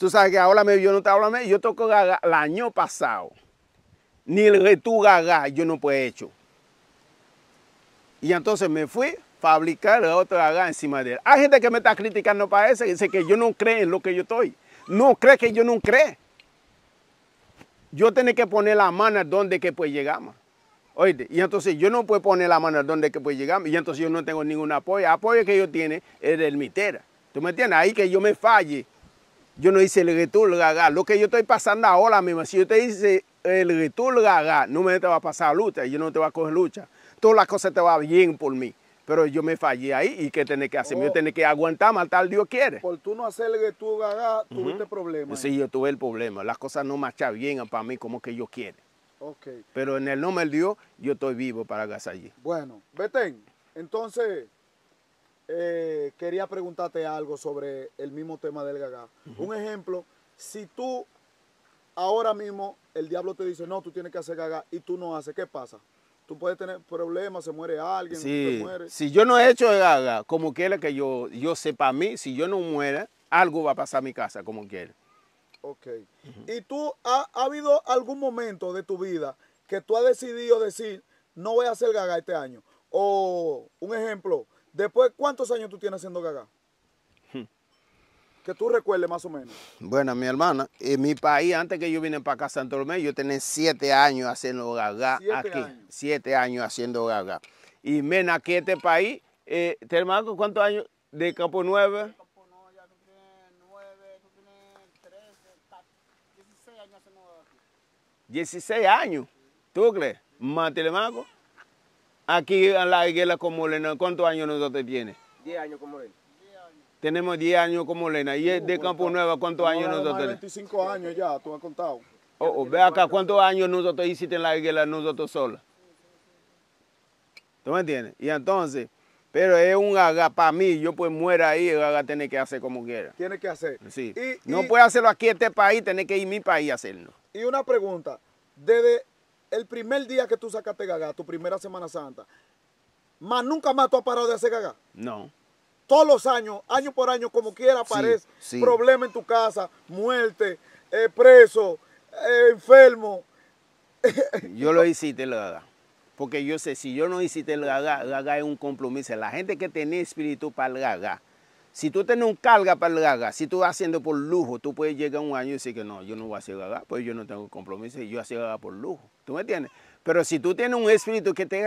tú sabes que ahora me, yo no te hablo, yo toco gaga el año pasado ni el retú gaga yo no puedo hecho. Y entonces me fui a fabricar otro gaga encima de él. Hay gente que me está criticando para eso, dice que yo no creo en lo que yo estoy. No cree que yo no creo. Yo tengo que poner la mano donde que pues llegamos. Oíste, y entonces yo no puedo poner la mano donde que pues llegamos, y entonces yo no tengo ningún apoyo. El apoyo que yo tiene es del mitera. ¿Tú me entiendes? Ahí que yo me falle. Yo no hice el retú, el gaga. Lo que yo estoy pasando ahora mismo, si yo te dice el el gaga, no me te va a pasar lucha, yo no te voy a coger lucha. Todas las cosas te van bien por mí. Pero yo me fallé ahí y ¿qué tenés que hacer? Yo Oh. tenés que aguantar, matar Dios quiere. Por tú no hacerle que tú gaga, tuviste problemas. Sí, yo tuve el problema. Las cosas no marchan bien para mí como que yo quiero. Ok. Pero en el nombre de Dios, yo estoy vivo para allí. Bueno, Betén, entonces eh, quería preguntarte algo sobre el mismo tema del gaga. Un ejemplo, si tú ahora mismo el diablo te dice, no, tú tienes que hacer gaga y tú no haces, ¿qué pasa? Tú puedes tener problemas, se muere alguien, Sí, si yo no he hecho gaga, como quiera que yo, yo sepa a mí, si yo no muera, algo va a pasar a mi casa, como quiera. Ok. ¿Y tú, ha, ha habido algún momento de tu vida que tú has decidido decir, no voy a hacer gaga este año? O, un ejemplo, después, ¿cuántos años tú tienes haciendo gaga? Que tú recuerdes más o menos. Bueno, mi hermana, en mi país, antes que yo vine para acá a Santo Domingo, yo tenía siete años haciendo gaga Siete aquí. años. Siete años haciendo gaga. Y men, aquí este país, eh, ¿te hermano cuántos años de Campo Nueve? Campo ya tú tienes nueve, tú tienes trece, 16 años haciendo aquí. 16 años. ¿Tú crees? Más telemaco. Aquí en la higuera con Molena, ¿cuántos años nosotros tiene? 10 años como él. Tenemos 10 años con Molena. ¿Y de Campo Nueva cuántos años nosotros tenemos? 25 años ya, tú has contado. Oh, oh, ve acá, ¿cuántos años nosotros hiciste en la higuera nosotros solos? ¿Tú me entiendes? Y entonces, pero es un gaga para mí, yo pues muera ahí, el gaga tiene que hacer como quiera. Tiene que hacer. Sí. Y, no y- puede hacerlo aquí en este país, tiene que ir a mi país a hacerlo. y una pregunta, desde el primer día que tú sacaste gaga, tu primera Semana Santa, más nunca más tú has parado de hacer gaga. No. Todos los años, año por año, como quiera aparece sí. problema en tu casa, muerte, eh, preso, eh, enfermo. Yo lo hiciste el gaga. Porque yo sé, si yo no hiciste el gaga, gaga es un compromiso. La gente que tiene espíritu para el gaga, si tú tienes un carga para el gaga, si tú vas haciendo por lujo, tú puedes llegar un año y decir que no, yo no voy a hacer gaga, pues yo no tengo compromiso y yo hacer gaga por lujo. ¿Tú me entiendes? Pero si tú tienes un espíritu que te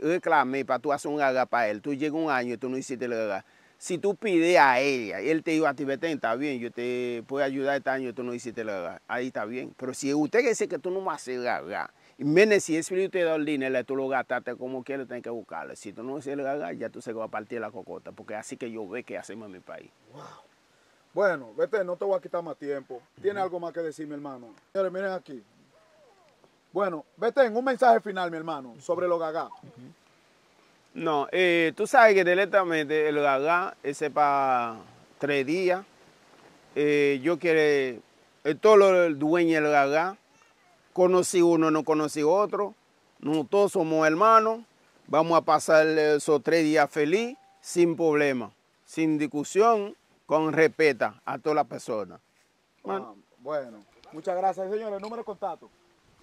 reclame, para tú hacer un gaga para él, tú llegas un año y tú no hiciste el gaga. Si tú pides a ella él te dijo a ti, vete, está bien, yo te puedo ayudar este año, tú no hiciste el gaga, ahí está bien. Pero si usted dice que tú no vas a hacer gaga, y menos si el espíritu te da el dinero, tú lo gastaste como quieras, tienes que buscarlo. Si tú no haces el gaga, ya tú se va a partir la cocota, porque así que yo ve que hacemos en mi país. Bueno, vete, no te voy a quitar más tiempo. ¿Tiene algo más que decir, mi hermano? Señores, miren aquí. Bueno, vete en un mensaje final, mi hermano, sobre los gaga. No, eh, tú sabes que directamente el gaga ese para tres días. Eh, yo quiero, eh, todo lo el dueño del gaga, conocí uno, no conocí otro, no todos somos hermanos, vamos a pasar esos tres días feliz, sin problema, sin discusión, con respeto a todas las personas. Ah, bueno, muchas gracias, señores. Número de contacto.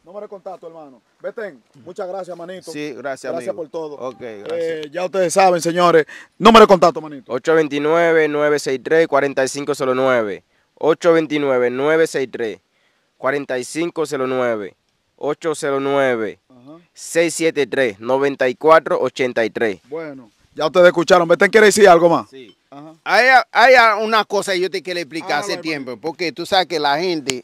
Número de contacto, hermano. Vete, muchas gracias, manito. Sí, gracias, Gracias amigo. por todo. Ok, gracias. Eh, ya ustedes saben, señores. Número de contacto, manito. 829-963-4509. 829-963-4509. 809-673-9483. Bueno, ya ustedes escucharon. Vete, ¿quiere decir algo más? Sí. Ajá. Hay, hay una cosa que yo te quiero explicar Hágalo, hace tiempo, porque tú sabes que la gente,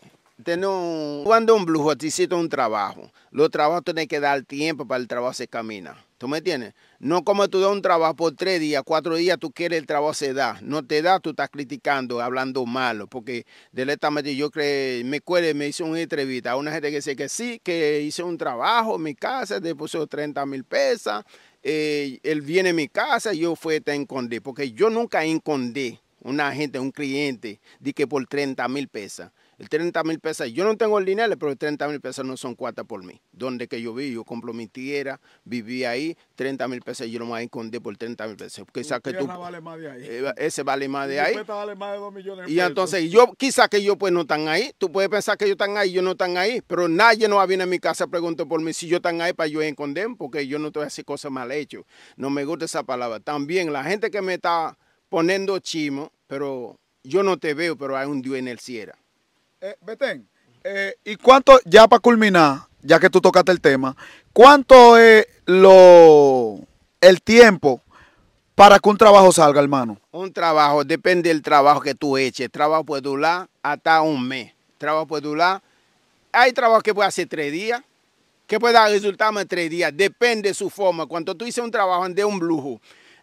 un- cuando un brujo te hiciste un trabajo, los trabajos tienes que dar tiempo para el trabajo se camina. ¿Tú me entiendes? No como tú das un trabajo por tres días, cuatro días, tú quieres el trabajo se da. No te da, tú estás criticando, hablando malo, porque directamente yo creo, me acuerdo, me hizo una entrevista a una gente que dice que sí, que hice un trabajo en mi casa, te puso 30 mil pesos, eh, él viene a mi casa, yo fui a esconder, porque yo nunca escondí una gente, un cliente, di que por 30 mil pesos. El 30 mil pesos, yo no tengo el dinero, pero el 30 mil pesos no son cuatro por mí. Donde que yo vi, yo compro mi tierra, viví ahí, 30 mil pesos, yo no me voy a esconder por 30 mil pesos. Quizás que tú, vale más de ahí. eh, ese vale más de ahí. vale más de dos millones de Y pesos. entonces yo, quizás que yo pues no están ahí, tú puedes pensar que ellos están ahí, yo no están ahí, pero nadie no va a venir a mi casa a preguntar por mí si yo están ahí para yo esconder, porque yo no estoy haciendo cosas mal hechas. No me gusta esa palabra. También la gente que me está poniendo chimo, pero yo no te veo, pero hay un Dios en el cielo. Eh, Betén, eh, ¿y cuánto, ya para culminar, ya que tú tocaste el tema, cuánto es lo, el tiempo para que un trabajo salga, hermano? Un trabajo, depende del trabajo que tú eches. El trabajo puede durar hasta un mes. El trabajo puede durar hay trabajo que puede hacer tres días, que puede dar resultados en tres días, depende de su forma. Cuando tú dices un trabajo de un brujo,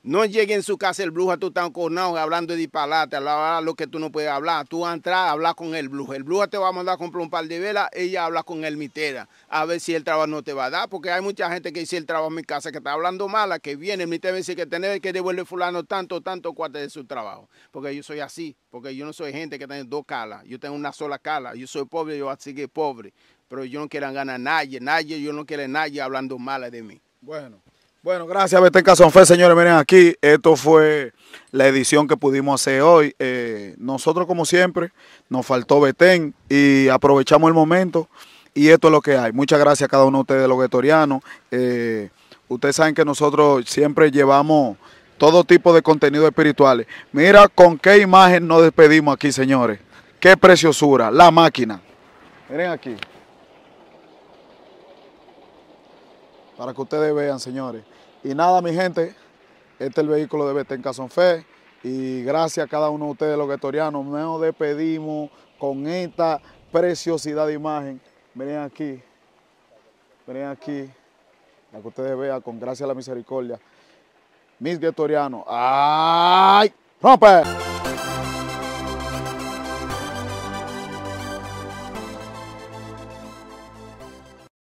no llegue en su casa el brujo, tú estás cornado hablando de disparate, lo que tú no puedes hablar. Tú vas a entrar a hablar con el brujo. El brujo te va a mandar a comprar un par de velas, ella habla con el mitera, a ver si el trabajo no te va a dar, porque hay mucha gente que dice el trabajo en mi casa que está hablando mala, que viene, el mitera dice que tener que devolver fulano tanto, tanto cuarto de su trabajo. Porque yo soy así, porque yo no soy gente que tiene dos calas, yo tengo una sola cala, yo soy pobre, yo voy a seguir pobre, pero yo no quiero ganar a nadie, nadie, yo no quiero a nadie hablando mala de mí. Bueno. Bueno, gracias Betén Fe, señores. Miren aquí, esto fue la edición que pudimos hacer hoy. Eh, nosotros, como siempre, nos faltó Betén y aprovechamos el momento y esto es lo que hay. Muchas gracias a cada uno de ustedes, los guetorianos. Eh, ustedes saben que nosotros siempre llevamos todo tipo de contenido espirituales. Mira con qué imagen nos despedimos aquí, señores. Qué preciosura, la máquina. Miren aquí. Para que ustedes vean, señores. Y nada, mi gente, este es el vehículo de Betén Casón Fe. Y gracias a cada uno de ustedes, los guetorianos, nos despedimos con esta preciosidad de imagen. Miren aquí, miren aquí, para que ustedes vean, con gracia a la misericordia. Mis guetorianos, ¡ay! ¡Rompe!